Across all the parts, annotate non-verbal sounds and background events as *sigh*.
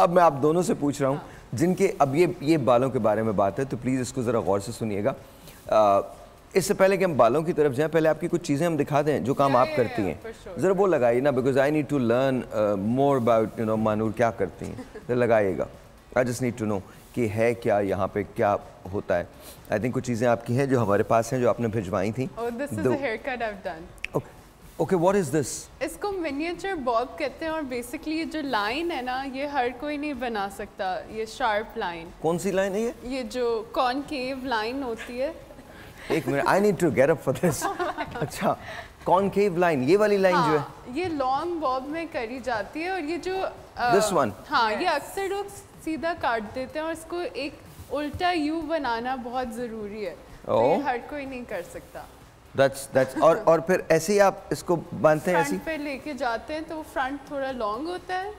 अब मैं आप दोनों से पूछ रहा हूँ जिनके अब ये ये बालों के बारे में बात है तो प्लीज़ इसको ज़रा गौर से सुनिएगा। इससे पहले कि हम बालों की तरफ़ जाएँ पहले आपकी कुछ चीज़ें हम दिखा दें जो काम Yeah, आप yeah, करती yeah, हैं। sure. ज़रा वो लगाइए ना because I need to learn more about you know Manur क्या करती हैं। *laughs* तो लगाइएगा। I just need to know कि है क्या यहाँ पे क्या होता है। आई थिंक कुछ चीज़ें आपकी हैं जो हमारे पास हैं जो आपने भिजवाई थी। Oh, okay what is this इसको मिनिएचर बॉब कहते हैं और बेसिकली ये जो लाइन है ना ये हर कोई नहीं बना सकता ये शार्प लाइन कौन सी लाइन है ये? ये जो कॉनकेव लाइन होती है. एक minute I need to get up for this अच्छा कॉनकेव लाइन ये वाली लाइन जो है? हाँ, ये लॉन्ग बॉब में करी जाती है और ये जो This one? हाँ ये अक्सर लोग सीधा काट देते हैं और इसको एक उल्टा यू बनाना बहुत ज़रूरी है। तो ये Oh. हर कोई नहीं कर सकता। दैट्स दैट्स और *laughs* और फिर ऐसे ही आप इसको बांधते हैं ऐसे पे लेके जाते हैं तो फ्रंट थोड़ा लॉन्ग होता है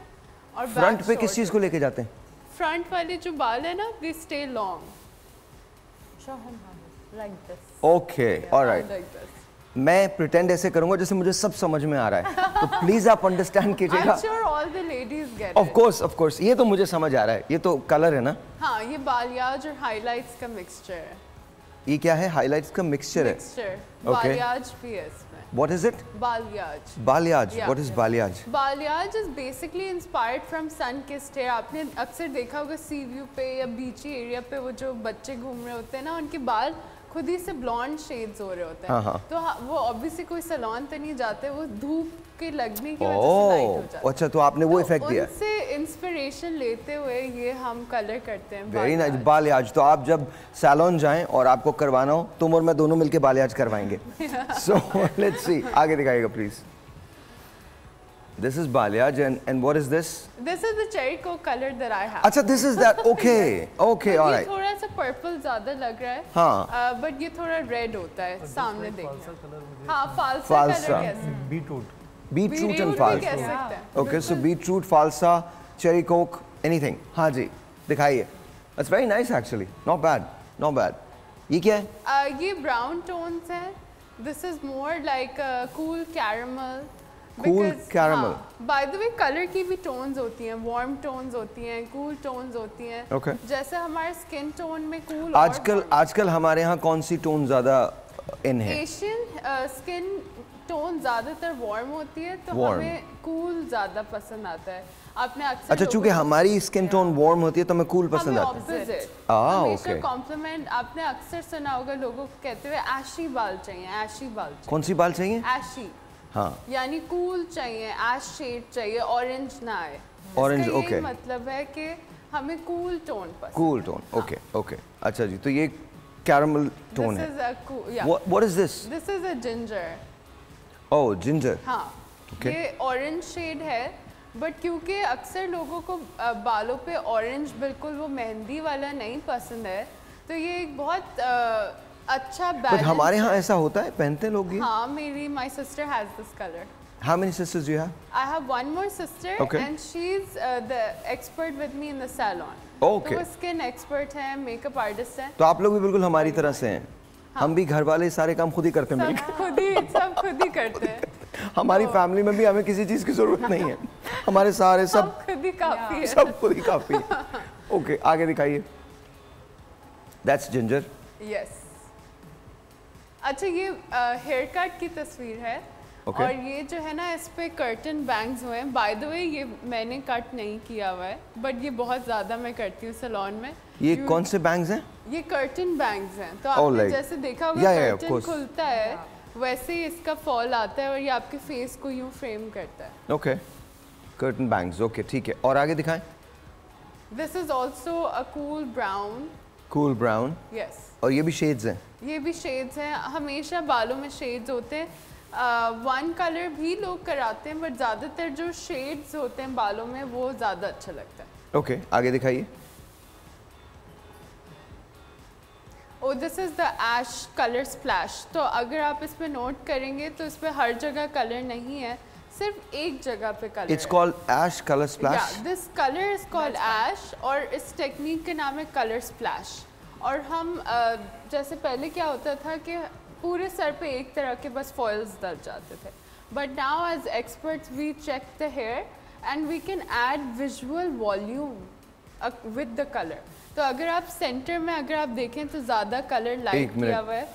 और फ्रंट पे किस चीज़ को लेके जाते हैं? फ्रंट वाले जो बाल है ना they stay long. Okay alright मैं प्रिटेंड ऐसे करूँगा जैसे मुझे सब समझ में आ रहा है। तो *laughs* प्लीज़ आप अंडरस्टैंड कीजिएगा। ऑफ़ कोर्स ऑफ़ कोर्स ये तो मुझे समझ आ रहा है। ये तो कलर है ना? हाँ ये बालियाज और हाइलाइट्स का मिक्सचर है। ये क्या है? हाइलाइट्स का मिक्सचर है. बालियाज भी है What is is it balayage balayage Yeah. What is balayage balayage is basically inspired from sun-kissed hair. आपने अक्सर देखा होगा सी व्यू पे या बीची एरिया पे वो जो बच्चे घूम रहे होते हैं ना उनके बाल खुद ही से ब्लॉन्ड शेड्स हो रहे होते हैं। हाँ, हाँ। तो हाँ, वो ऑब्वियसली कोई सलोन तो नहीं जाते वो धूप के लगने की वजह से लाइट हो जाता। है अच्छा तो आपने वो तो इफ़ेक्ट दिया। उनसे इंस्पिरेशन लेते हुए ये हम कलर करते हैं वेरी नाइस बालियाज। बालियाज तो आप जब सैलून जाएँ और आपको करवाना हो तुम और मैं दोनों मिलके बालियाज करवाएँगे। सो लेट्स सी आगे दिखाइएगा please this is balayage and and what is this This is the cherry coke color that I have. अच्छा this is that okay okay ये ऑलराइट थोड़ा सा पर्पल ज़्यादा लग रहा है हाँ। बट ये थोड़ा रेड होता है सामने देखना हाँ। कलर कह सकते बीटरूट बीटरूट Beetroot. एंड भी फाल्स कह सकते हैं ओके सो बीटरूट फालसा चेरी कोक एनीथिंग हाँ जी दिखाइए it's very nice actually not bad not bad ये क्या है Uh, ये ब्राउन टोन्स हैं this is more like cool caramel Cool caramel. By the way colour की भी टोन्स होती हैं वार्म टोन्स होती हैं कूल टोन्स होती हैं। Okay. जैसे हमारे स्किन टोन में कूल आजकल आजकल हमारे यहाँ कौन सी टोन ज़्यादा इन है? एशियन स्किन टोन ज़्यादातर वार्म होती है तो Warm. हमें कूल ज़्यादा पसंद आता है। आपने अक्सर अच्छा चूँकि हमारी स्किन टोन वार्म होती है तो हमें कूल पसंद आता है। Ah, हमेशा कॉम्प्लीमेंट आपने अक्सर सुना होगा लोगों को कहते हुए एशी बाल चाहिए एशी बाल कौन सी बाल चाहिए? चाहिए। एशी हाँ। यानी कूल चाहिए एश शेड चाहिए ऑरेंज ना आए। यही okay. मतलब है कि हमें कूल टोन पसंद। Cool tone okay okay. अच्छा जी तो ये कैरमल टोन है। What is this this is a ginger oh ginger हाँ। Okay. ये ऑरेंज शेड है बट क्योंकि अक्सर लोगों को बालों पे ऑरेंज बिल्कुल वो मेहंदी वाला नहीं पसंद है तो ये एक बहुत अच्छा बट हमारे यहाँ ऐसा होता है पहनते हैं लोग ये हाँ। मेरी my sister has this colour how many sisters you have I have one more sister Okay. and she's uh, the expert with me in the salon. Okay. तो वो स्किन एक्सपर्ट हैं मेकअप आर्टिस्ट हैं। तो आप लोग भी बिल्कुल हमारी तरह से हैं। हम भी घर वाले सारे काम खुद ही करते हैं खुद ही सब खुद ही करते हैं। *laughs* हमारी फैमिली में भी हमें किसी चीज़ की ज़रूरत नहीं है। हमारे सारे सब *laughs* खुद ही काफ़ी है। सब खुद ही काफ़ी है। ओके आगे दिखाइए। दैट्स जिंजर यस अच्छा ये हेयर कट की तस्वीर है। Okay. और ये जो है ना इस पे कर्टन बैंग्स हुए हैं। बाय द वे ये मैंने कट नहीं किया हुआ है बट ये बहुत ज़्यादा मैं करती हूँ सलोन में। ये You- कौन से बैंग्स हैं? ये कर्टन बैंग्स हैं। तो Oh, आपने like- जैसे देखा Yeah, होगा yeah, कर्टन course. खुलता है वैसे ही इसका फॉल आता है और ये आपके फेस को यूँ फ्रेम करता है। ओके कर्टन बैंग्स ओके ठीक है। और आगे दिखाएँ। This is also a cool brown cool brown yes और ये भी शेड्स हैं? ये भी शेड्स हैं. हमेशा बालों में शेड्स होते हैं. वन uh, कलर भी लोग कराते हैं बट ज़्यादातर जो शेड्स होते हैं बालों में वो ज़्यादा अच्छा लगता है. ओके okay, आगे दिखाइए. ओ this is the ash colour splash तो अगर आप इस पे नोट करेंगे तो इस पे हर जगह कलर नहीं है. सिर्फ़ एक जगह पे colour it's called ash colour splash this colour is called ash और इस टेक्निक के नाम है कलर स्प्लैश और हम जैसे पहले क्या होता था कि पूरे सर पे एक तरह के बस फॉइल्स डल जाते थे. But now as experts we check the hair and we can add visual volume with the colour तो अगर आप सेंटर में अगर आप देखें तो ज़्यादा कलर लाइट किया हुआ है।